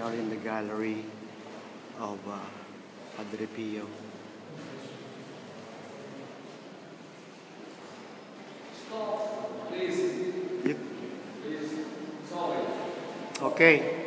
We are in the gallery of uh, Padre Pio. Stop, please. Yep. Please. Sorry. Okay.